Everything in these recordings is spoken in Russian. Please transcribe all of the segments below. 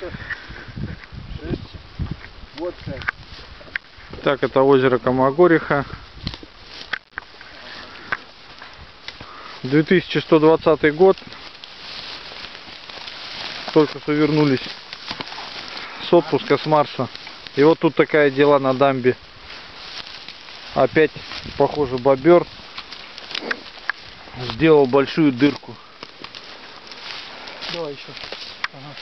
Шесть. Вот шесть. Так, это озеро Комогориха. 2120 год. Только что вернулись с отпуска с Марса. И вот тут такая дела на дамбе. Опять, похоже, бобер сделал большую дырку. Давай еще.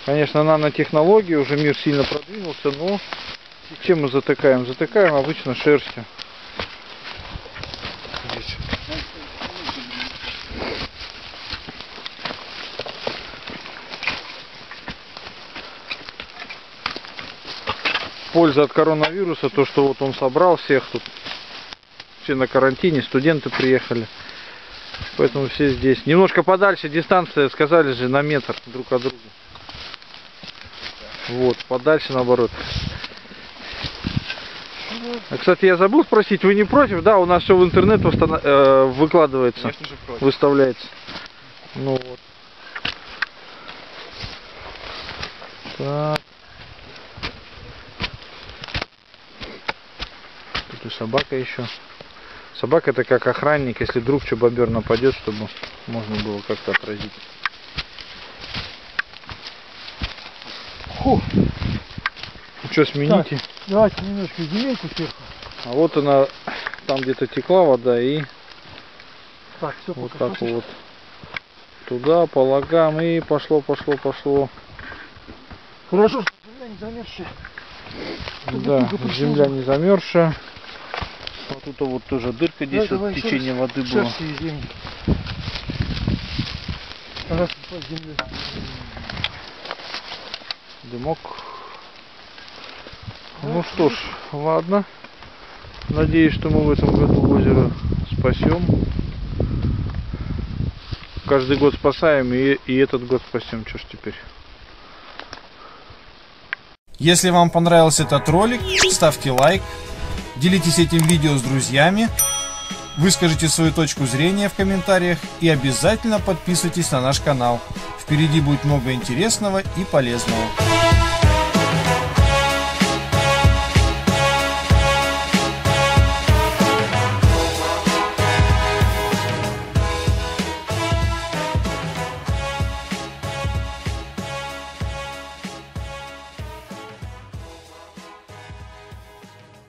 Конечно, нанотехнологии, уже мир сильно продвинулся, но чем мы затыкаем? Затыкаем обычно шерстью. Польза от коронавируса, то что вот он собрал всех тут, все на карантине, студенты приехали. Поэтому все здесь. Немножко подальше дистанция, сказали же, на метр друг от друга. Вот, подальше наоборот. А, кстати, я забыл спросить, вы не против? Да, у нас все в интернет э, выкладывается, Конечно же против. выставляется. Ну вот. Так. Тут и собака еще. Собака это как охранник, если вдруг что бобер нападет, чтобы можно было как-то отразить. Фу. Что, смените? Давайте немножко земельку сверху. А вот она, там где-то текла вода и Так, все, вот так вот туда по лагам и пошло, пошло, пошло. Хорошо, что земля не замерзшая. Да, земля не замерзшая. Вот тут вот тоже дырка здесь, еще течение воды было. Шерсти и земли. Раз. Дымок. Ну что ж, ладно. Надеюсь, что мы в этом году озеро спасем. Каждый год спасаем, и, и этот год спасем. Что ж теперь? Если вам понравился этот ролик, ставьте лайк, делитесь этим видео с друзьями, выскажите свою точку зрения в комментариях и обязательно подписывайтесь на наш канал. Впереди будет много интересного и полезного.